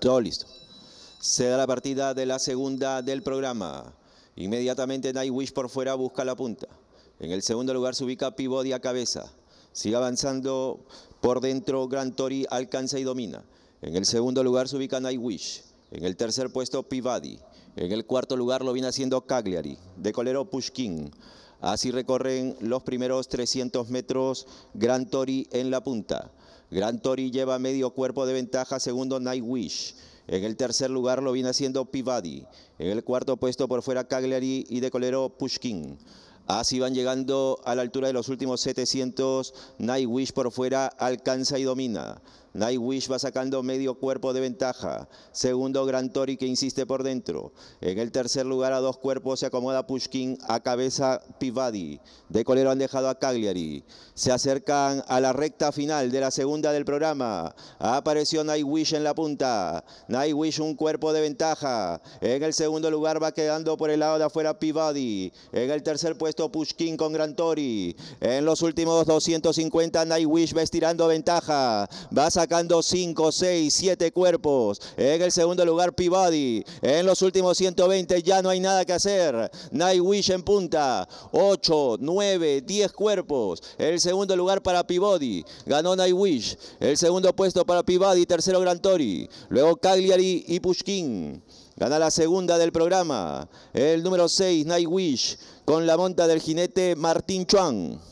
Todo listo. Se da la partida de la segunda del programa. Inmediatamente Nightwish por fuera busca la punta. En el segundo lugar se ubica Pivodi a cabeza. Sigue avanzando por dentro Gran Tori, alcanza y domina. En el segundo lugar se ubica Nightwish. En el tercer puesto Pivadi. En el cuarto lugar lo viene haciendo Cagliari. De colero Pushkin. Así recorren los primeros 300 metros Gran Tori en la punta. Gran Tori lleva medio cuerpo de ventaja, segundo Nightwish. En el tercer lugar lo viene haciendo Pivadi. En el cuarto puesto por fuera Cagliari y de colero Pushkin. Así van llegando a la altura de los últimos 700. Nightwish por fuera alcanza y domina. Nightwish va sacando medio cuerpo de ventaja. Segundo, Gran Tori que insiste por dentro. En el tercer lugar a dos cuerpos se acomoda Pushkin a cabeza Pivadi. De colero han dejado a Cagliari. Se acercan a la recta final de la segunda del programa. Apareció Nightwish en la punta. Nightwish un cuerpo de ventaja. En el segundo lugar va quedando por el lado de afuera Pivadi. En el tercer puesto Pushkin con Gran Tori. En los últimos 250 Nightwish va estirando ventaja. Va sacando 5, 6, 7 cuerpos. En el segundo lugar Pivadi. En los últimos 120 ya no hay nada que hacer. Nightwish en punta. 8, 9, 10 cuerpos. El segundo lugar para Pivodi. Ganó Nightwish. El segundo puesto para Pivadi. Tercero Gran Tori. Luego Cagliari y Pushkin. Gana la segunda del programa. El número 6, Nightwish. Con la monta del jinete Martín Chuan.